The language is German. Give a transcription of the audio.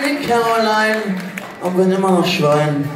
meine Caroline und bin immer noch Schwein.